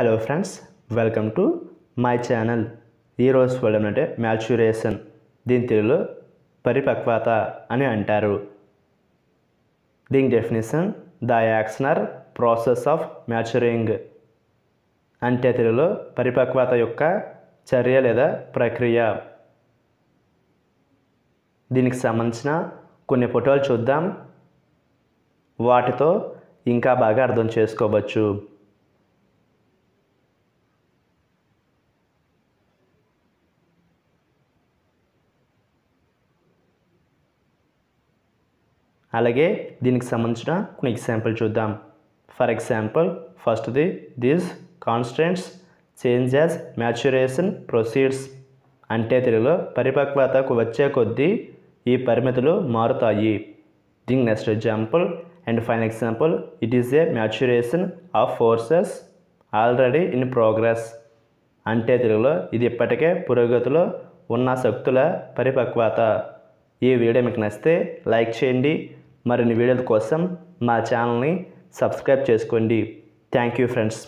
Hello friends welcome to my channel ఈరోజు చూడడం అంటే మ్యాచ్యురేషన్ దీని తెలుగులో పరిపక్వత అని అంటారు. దీని definition the action or process of maturing అంటే తెలుగులో పరిపక్వత యొక్క చర్య లేదా ప్రక్రియ. దీనికి సంబంధించిన కొన్ని ఫోటోలు చూద్దాం. వాటితో ఇంకా బాగా అర్థం చేసుకోవచ్చు. అలాగే దీనికి సంబంధించిన కొన్ని ఎగ్జాంపుల్ చూద్దాం. ఫర్ ఎగ్జాంపుల్ ఫస్ట్ది these constants change as maturation proceeds అంటే తెలుగులో పరిపక్వతకు వచ్చే కొద్దీ ఈ పరిమితులు మారుతాయి. దీని next example and fine example it is a maturation of forces already in progress అంటే తెలుగులో ఇది ఇప్పటికే పురోగతిలో ఉన్న శక్తుల పరిపక్వత. ఈ వీడియో మీకు నచ్చితే లైక్ చేయండి మరిన్ని వీడియోల కోసం మా ఛానల్ని సబ్స్క్రైబ్ చేసుకోండి. Thank you friends.